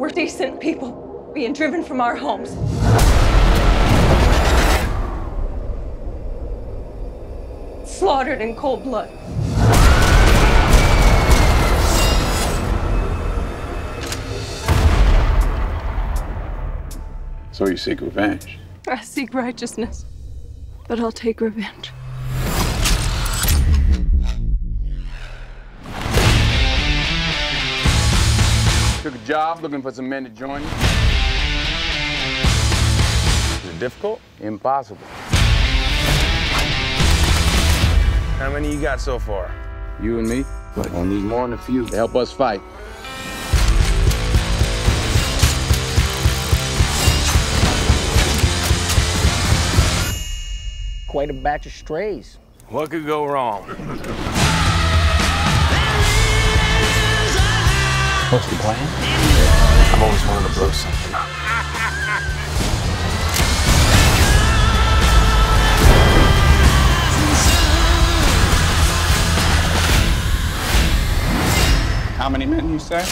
We're decent people being driven from our homes. Slaughtered in cold blood. So you seek revenge? I seek righteousness, but I'll take revenge. Took a job looking for some men to join you. Is it difficult? Impossible. How many you got so far? You and me? But I'll need more than a few to help us fight. Quite a batch of strays. What could go wrong? What's the plan? I've always wanted to blow something up. How many men you say?